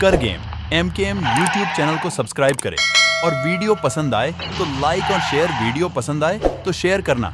कर game. M K M YouTube channel को subscribe करें। और वीडियो पसंद आए तो लाइक और शेयर वीडियो पसंद आए तो शेयर करना।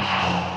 Wow.